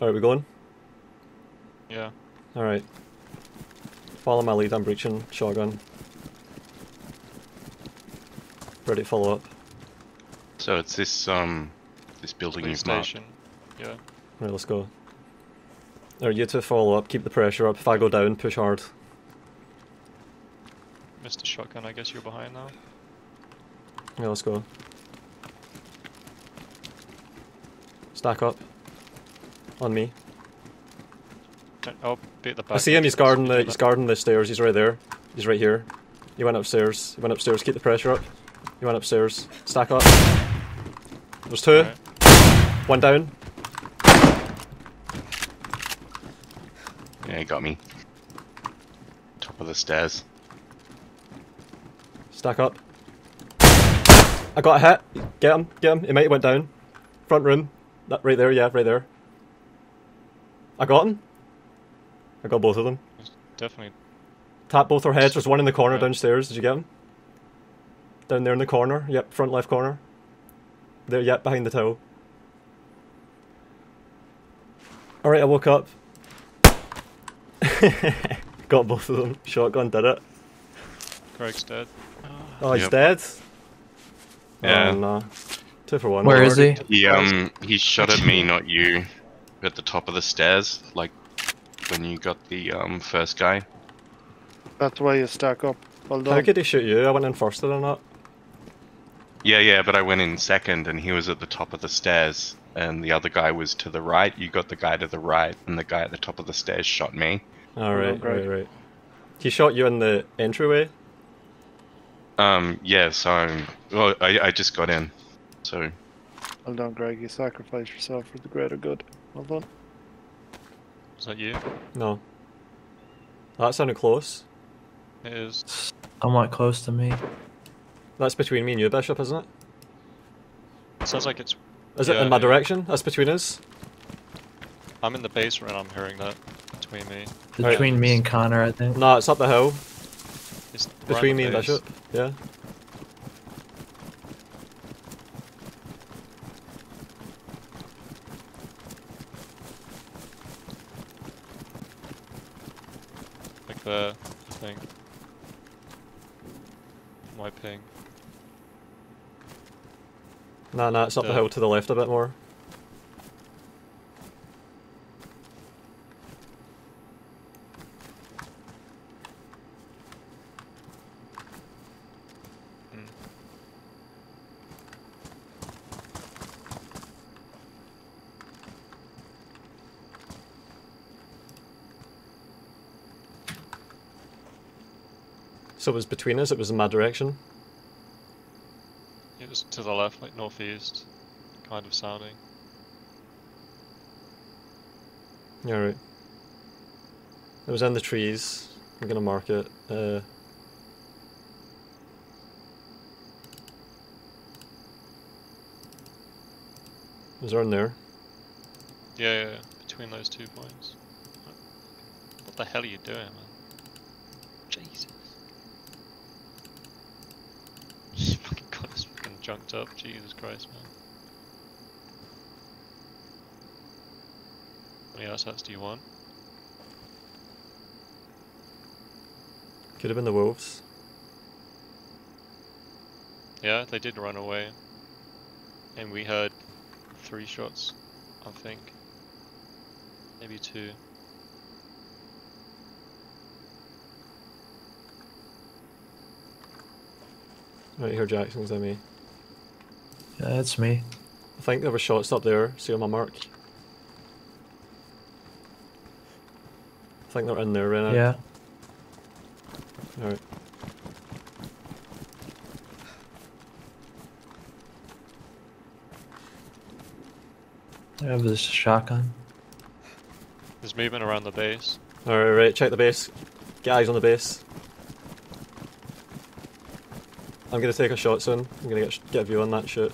Alright, we going? Yeah. Alright. Follow my lead, I'm breaching. Shotgun. Ready to follow up. So it's this um this building Police you've marked. station. Yeah. Right, let's go. Alright, you two follow up, keep the pressure up. If I go down, push hard. Mr. shotgun, I guess you're behind now. Yeah, let's go. Stack up. On me. Don't- oh, I'll be at the back. I see him, he's entrance, guarding the he's guarding the stairs, he's right there. He's right here. He went upstairs. He went upstairs, keep the pressure up. He went upstairs. Stack up. There's two. Alright. One down. Yeah, he got me. Top of the stairs. Stack up. I got a hit. Get him, get him. He might have went down. Front room. That right there, yeah, right there. I got him. I got both of them. Definitely. Tap both our heads. There's one in the corner Yeah. downstairs. Did you get him? Down there in the corner. Yep, front left corner. There, yep, behind the toe. Alright, I woke up. got both of them. Shotgun did it. Craig's dead. Oh, he's Yep. dead? Yeah. Oh, no. Two for one. Where is he? He um he shot at me, not you. At the top of the stairs, like when you got the um first guy. That's why you stack up. Well How could he shoot you? I went in first, did I not? Yeah, yeah, but I went in second, and he was at the top of the stairs, and the other guy was to the right. You got the guy to the right, and the guy at the top of the stairs shot me. Alright, right, great. right. He shot you in the entryway? Um, yeah, so well, I I just got in, so Well done, Greg. You sacrificed yourself for the greater good. Well done. Is that you? No. That sounded close. It is. I'm Somewhat close to me. That's between me and you, Bishop, isn't it? Sounds like it's. Is it in my yeah. direction? That's between us? I'm in the basement. I'm hearing that between me. Right. Between me and Connor, I think. No, it's up the hill. It's Between the me and base. Bishop. Yeah. Like there, I think. My ping. Nah, nah, it's up the uh, hill to the left a bit more. Mm. So it was between us, it was in my direction. It was to the left, like northeast, kind of sounding. Yeah, right. It was in the trees. I'm gonna mark it. Uh, it was around there. Yeah, yeah, yeah, between those two points. What the hell are you doing, man? Jesus. He's fucking got us fucking junked up. Jesus Christ, man. How many assets do you want? Could have been the wolves. Yeah, they did run away. And we heard three shots, I think. Maybe two. Right here, Jackson's on me. Yeah, that's me. I think there were shots up there. See on my mark. I think they're in there right now. Yeah. Alright. I have this shotgun. There's movement around the base. Alright, right, check the base. Guys on the base. I'm gonna take a shot soon. I'm gonna get, get a view on that shit.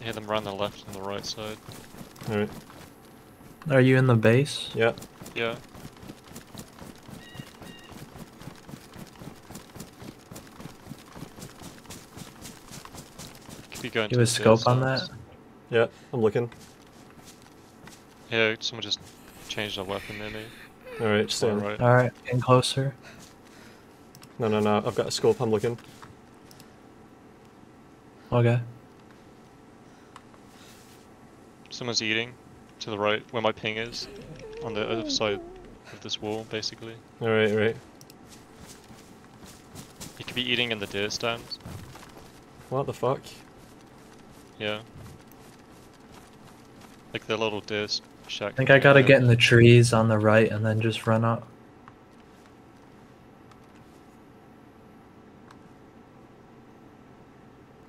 Hear them run the left and the right side. Alright. Are you in the base? Yeah. Yeah. Give going Do a scope on that? Yeah, I'm looking. Yeah, someone just changed their weapon near me. Alright, stay Right. Alright. Alright, getting closer. No, no, no. I've got a scope. I'm looking. Okay. Someone's eating to the right where my ping is. On the other side of this wall, basically. Alright, right. He could be eating in the deer stand. What the fuck? Yeah. Like the little deer s- shack. I think I gotta get in the trees on the right and then just run up.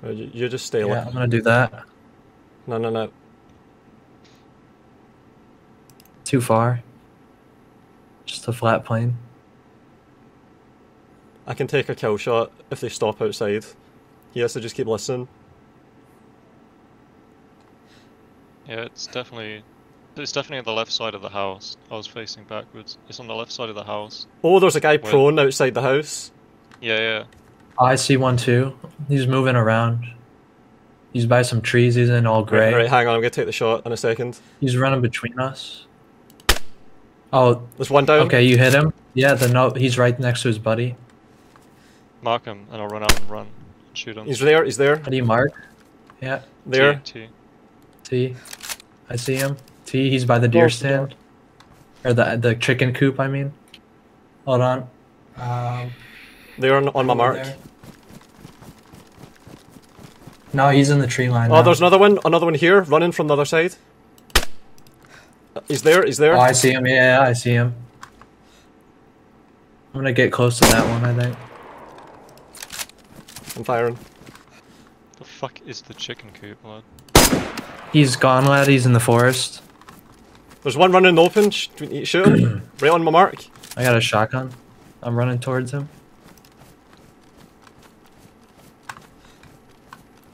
Uh, You, you just stay Yeah, like. I'm gonna do that. No, no, no. Too far. Just a flat plane. I can take a kill shot if they stop outside. He has to just keep listening. Yeah, it's definitely. It's definitely on the left side of the house. I was facing backwards. It's on the left side of the house. Oh, there's a guy Wait. prone outside the house. Yeah, yeah. I see one too. He's moving around. He's by some trees. He's in all gray. Right, right, hang on. I'm gonna take the shot in a second. He's running between us. Oh, There's one down. okay. You hit him. Yeah. The no. He's right next to his buddy. Mark him, and I'll run out and run. Shoot him. He's there. He's there. How do you mark? Yeah. There. T, T. T. I see him. T. He's by the deer stand. Or the the chicken coop. I mean. Hold on. Um, There on, on my mark. there. No, he's in the tree line. Oh, now. there's another one. Another one here, running from the other side. He's there. He's there. Oh, I see him. Yeah, I see him. I'm gonna get close to that one. I think. I'm firing. The fuck is the chicken coop, lad? He's gone, lad. He's in the forest. There's one running open. Sh- shoot him. right on my mark. I got a shotgun. I'm running towards him.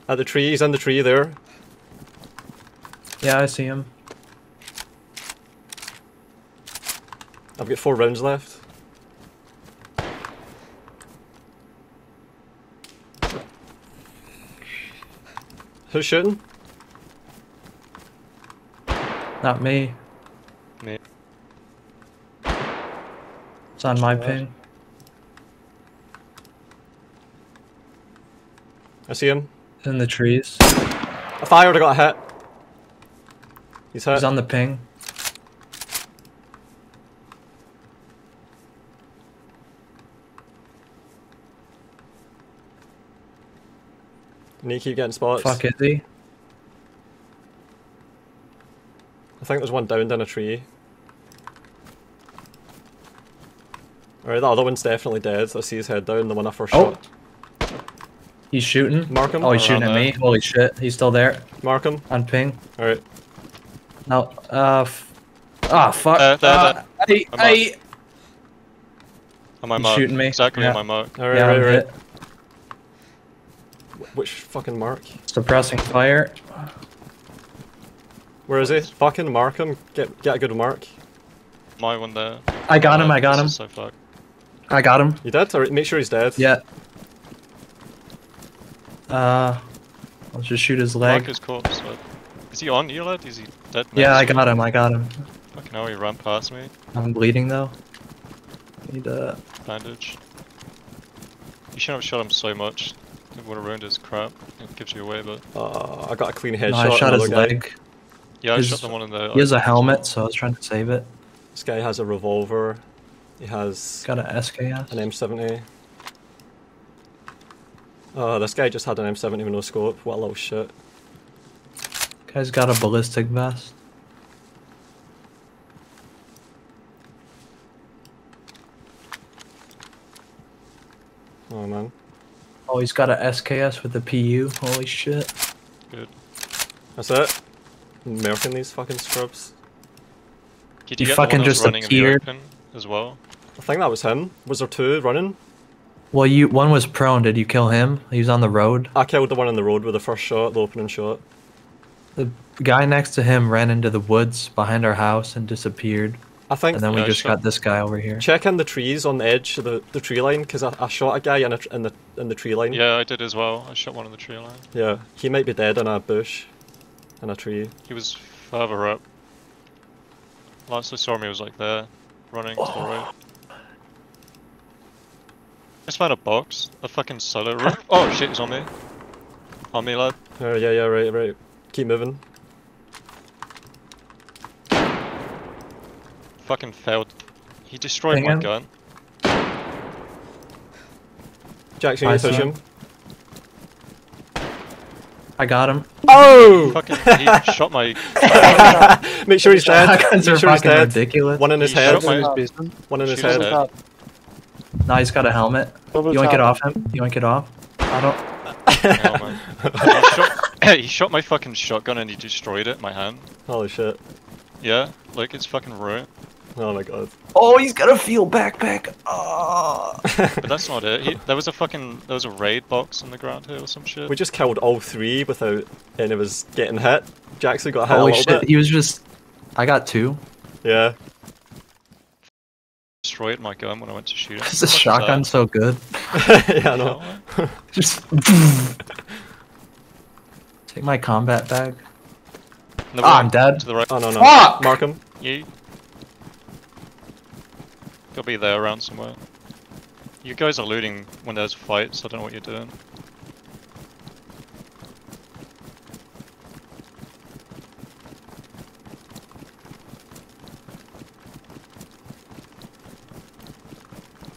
At the tree. He's in the tree there. Yeah, I see him. I've got four rounds left. Who's shooting? Not me. Me. It's on my ping. I see him. In the trees. I fired. I got a hit. He's hit. He's on the ping. You need to keep getting spots. Fuck is he? I think there's one downed in a tree. Alright, the other one's definitely dead. I see his head down, the one I first Oh. shot. He's shooting. Mark him. Oh, he's Around shooting at me. there. Holy shit. He's still there. Mark him. On ping. Alright. No. Uh. F- ah, fuck. Uh, there, uh, there. I, I'm I, On my He's mark. shooting me. Exactly Yeah. on my mark. Alright, yeah, right, right. Which fucking mark? Suppressing fire. Where is he? Fucking mark him. Get get a good mark. My one there. I got him. Uh, I got him. So fucked. I got him. You did? Alright, make sure he's dead. Yeah. Uh. I'll just shoot his leg. Mark leg. his corpse. lad. Is he on you, lad? Is he dead? Yeah, I got him. I got him. Fucking hell, he ran past me. I'm bleeding though. Need a Bandage. You shouldn't have shot him so much. It would have ruined his crap. It gives you away, but. Uh, I got a clean no, headshot. I shot his another guy. leg. Yeah, I His- shot the one in the. He has a helmet, so I was trying to save it. This guy has a revolver. He has Got an SKS. an M70. Oh, this guy just had an M70 with no scope. What a little shit. Guy's got a ballistic vest. Oh man. Oh, he's got a SKS with a PU. Holy shit. Good. That's it. Milking these fucking scrubs. Did He you get the one fucking just running appeared. as well? I think that was him. Was there two running? Well, you one was prone. Did you kill him? He was on the road. I killed the one on the road with the first shot, the opening shot. The guy next to him ran into the woods behind our house and disappeared. I think And then we Yeah, just got this guy over here. check in the trees on the edge of the, the tree line because I, I shot a guy in, a, in the in the tree line. Yeah, I did as well. I shot one in the tree line. Yeah, he might be dead in a bush, in a tree. He was further up. Last I saw him, he was like there, running to the oh. right. I just found a box, a fucking solo room. Oh shit, he's on me. On me, lad. Oh yeah, yeah, right, right. Keep moving. Fucking failed. He destroyed Hang my on. gun. Jackson, I you push him. I got him. Oh! Fucking, he shot my. Make sure he's dead. Shotguns Make sure he's dead. ridiculous. One in his He head. my- One in his Shoot his head. head. Top. Nah, he's got a helmet. Double You want to get off him? You want to get off? I don't. Oh, man. he, shot, he shot my fucking shotgun and he destroyed it in my hand. Holy shit. Yeah, like it's fucking ruined. Oh my god. Oh, he's got a field backpack. Oh. But that's not it. He, there was a fucking there was a raid box on the ground here or some shit. We just killed all three without any of us getting hit. Jackson got hit a Holy little shit! bit. He was just. I got two. Yeah. destroyed my gun when I went to shoot him. Is this Fuck shotgun so good? yeah, I know. Just. Take my combat bag. No, Ah, I'm dead. To the right. Oh no no. Fuck! Mark him. You. Gotta be there around somewhere. You guys are looting when there's fights. I don't know what you're doing.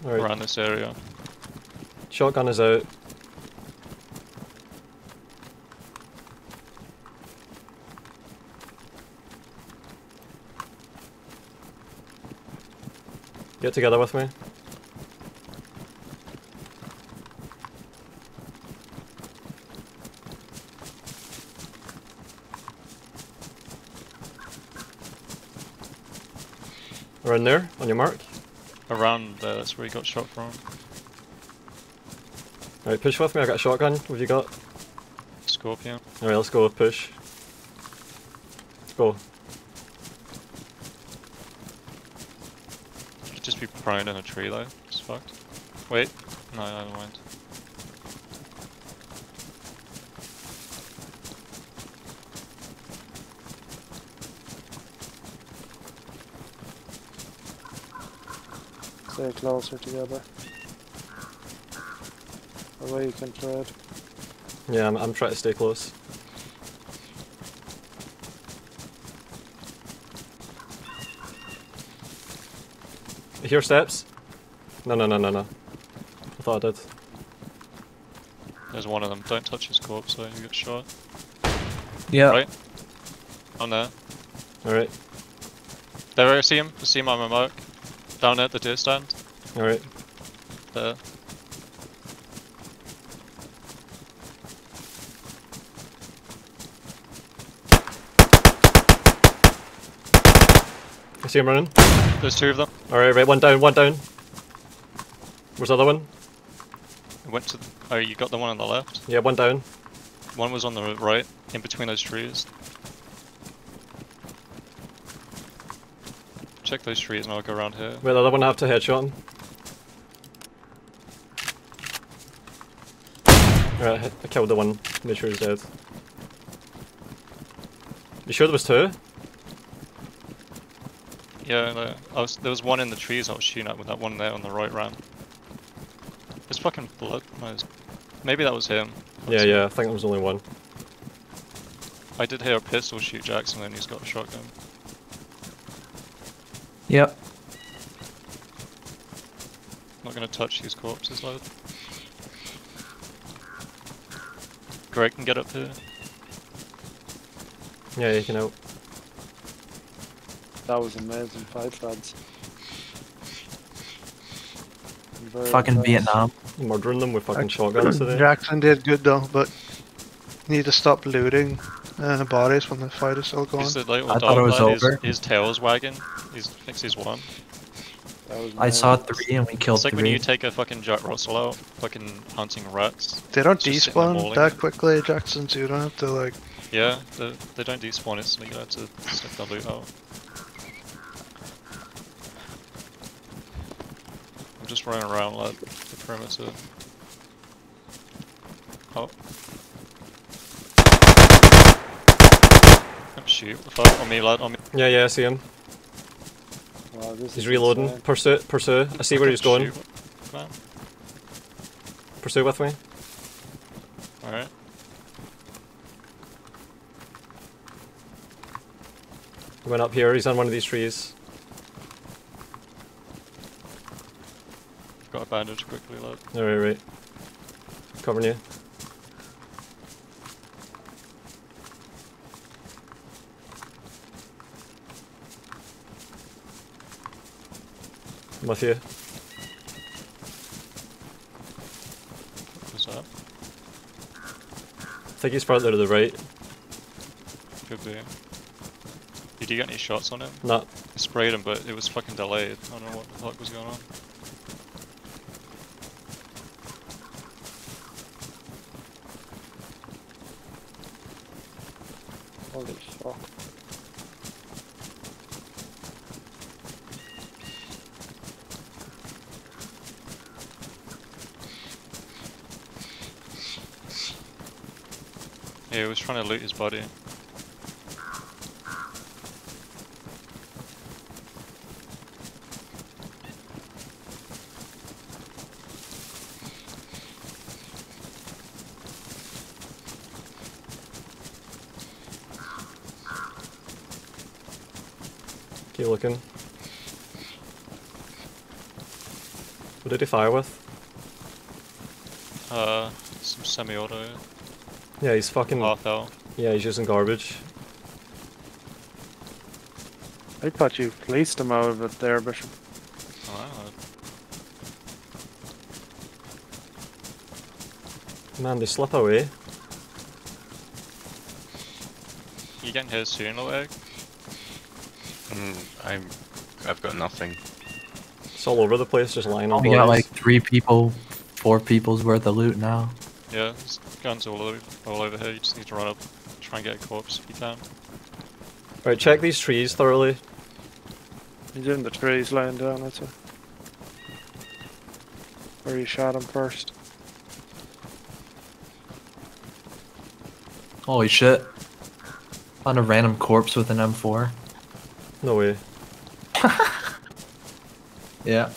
Alright. Around this area. Shotgun is out. Get together with me. Around there, on your mark. Around there, that's where he got shot from. Alright, push with me, I got a shotgun. What have you got? Scorpion. Alright, let's go, with push. Let's go. You could just be prone in a tree though. It's fucked. Wait. No, I don't mind. Stay closer together. The way you can tread. Yeah, I'm, I'm trying to stay close. You hear steps? No, no, no, no, no. I thought I did. There's one of them. Don't touch his corpse though, you get shot. Yeah. Right? On there. Alright, There, I see him. I see him on my mark. Down at the deer stand. alright. There. I see him running. There's two of them. Alright, right, one down, one down. Where's the other one? I went to. Oh, you got the one on the left. Yeah, one down. One was on the right, in between those trees. Check those trees and I'll go around here. Wait, the other one I have to headshot him. Alright, I- I killed the one. Made sure he's dead. You sure there was two? Yeah, no, uh, I was, there was one in the trees I was shooting at with that one there on the right ran. There's fucking blood. No, Maybe that was him. Yeah, yeah, I think there was only one. I did hear a pistol shoot Jackson and he's got a shotgun. Yep. Not gonna touch these corpses, lad. Greg can get up here. Yeah, you can help. That was amazing fight, lads. Very Fucking impressed. Vietnam. Murdering them with fucking shotguns today. Jackson did good though, but need to stop looting uh, bodies when the fight is still going. He's the little I dog thought it was lad, his, over. his tail's wagging. He's thinks he's won. I saw three and we killed It's like when you take a fucking Jack Russell out, fucking hunting rats. They don't Just despawn that quickly, Jackson, so you don't have to like. Yeah, they, they don't despawn instantly, you have to stick the loot out. I'm just running around like the perimeter. Oh. Oh shoot, the fuck, on me lad, on me. Yeah, yeah, I see him. Wow, this He's is reloading. insane. Pursue, pursue. I see where he's going. Shoot. Pursue with me. Alright. He went up here. He's on one of these trees. Got a bandage quickly lad. Alright, right. Covering you. I'm with you. What was that? I think he's further to the right. Could be. Did you get any shots on him? No. I sprayed him, but it was fucking delayed. I don't know what the fuck was going on. Yeah, he was trying to loot his body. Keep looking. What did he fire with? Uh, some semi-auto. Yeah, he's fucking. Half L. Yeah, he's using garbage. I thought you fleeced him out of it there, Bishop. Alright. Man, they slip away. You getting hit soon, little egg? Mm, I'm. I've got nothing. It's all over the place, just lying on We got like three people, four people's worth of loot now. Yeah, there's guns all over, all over here. You just need to run up, try and get a corpse if you can. Right, check these trees thoroughly. He's in the trees lying down, I'd say. Where you shot him first. Holy shit. Found a random corpse with an M4. No way. Yeah.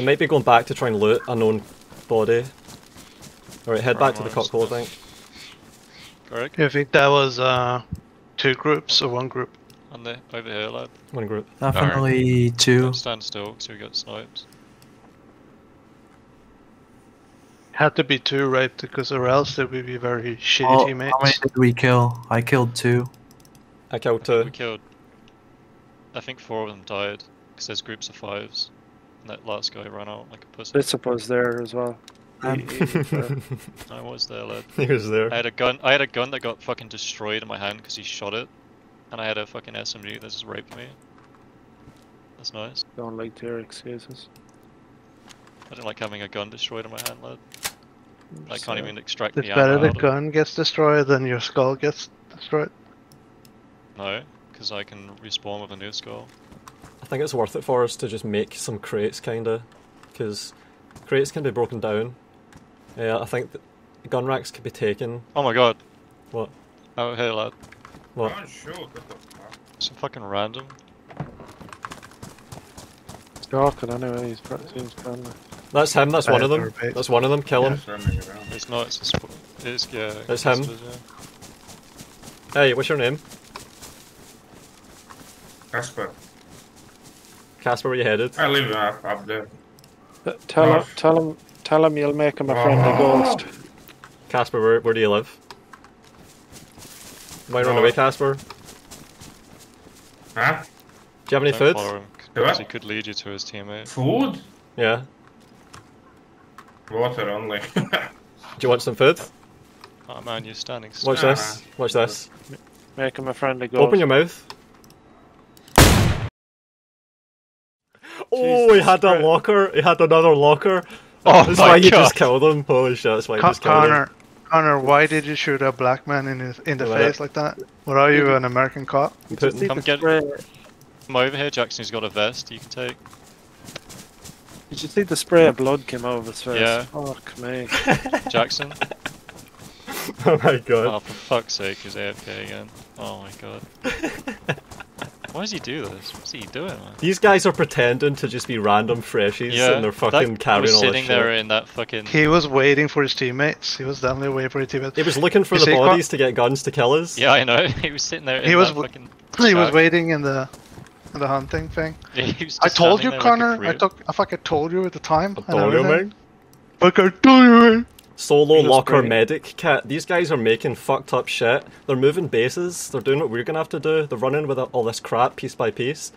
They might be going back to try and loot a known body. Alright, head back to the Right, cockpit, I think. Correct? I think that was uh, two groups or one group. On the over here, lad. One group. Definitely two. Don't stand still, because we got sniped. Had to be two, right? Because or else they would be very shitty Oh, teammates. how many did we kill? I killed two. I killed two. We two. killed. I think four of them died, because there's groups of fives. And that last guy ran out like a pussy. Bishop was there as well. Um, He- he was there. I was there, lad. he was there. I had a gun. I had a gun that got fucking destroyed in my hand because he shot it, and I had a fucking SMG that just raped me. That's nice. Don't like to hear excuses. I don't like having a gun destroyed in my hand, lad. I can't even extract It's the better ammo the out of it. gun gets destroyed than your skull gets destroyed. No, because I can respawn with a new skull. I think it's worth it for us to just make some crates, kinda. Because crates can be broken down. Yeah, I think gun racks could be taken. Oh my god. What? Oh, hey lad. What? Shoot, what the fuck? Some fucking random. He's talking anyway, he's fr- seems friendly. That's him, that's one of them. Alright, That's one of them, kill him. Yes, running around. It's not. It's a sp- It's yeah. It's him. yeah. Hey, what's your name? Casper. Casper, where you headed? I live up, up there. Uh, Tell him, tell him, tell him you'll make him a friendly Oh. ghost. Casper, where, where do you live? Might run No. away, Casper. Do you have any Don't food? him, because he could lead you to his teammate. Food? Yeah. Water only. Do you want some food? Oh man, you're standing still. Watch this. Watch this. Make him a friendly ghost. Open your mouth. Oh, he had that locker. He had another locker. Oh That's my why you God. just killed him. Holy shit, that's why you Co- just killed him. Connor, Connor, why did you shoot a black man in his, in the Well, face like that? What are you, an American cop? I'm Just putting, Come get- spray. Come over here, Jackson. He's got a vest you can take. Did you see the spray of blood came out of his face. Yeah. Fuck me. Jackson. oh my god. oh, for fuck's sake, he's AFK again. Oh my god. Why does he do this? What's he doing, man? These guys are pretending to just be random freshies Yeah, and they're fucking that carrying was all this sitting shit. there in that fucking. He was waiting for his teammates. He was definitely waiting for his teammates. He was looking for You the see, Con- bodies to get guns to kill us. Yeah, I know. He was sitting there. In He was that w- fucking. He was waiting in the in the hunting thing. He was I told you, there like Connor. I creep. took. I fucking told you at the time. I told you, man. Fuck, I told you, man. Solo locker great. medic Kit. These guys are making fucked up shit. They're moving bases. They're doing what we're gonna have to do. They're running with all this crap piece by piece.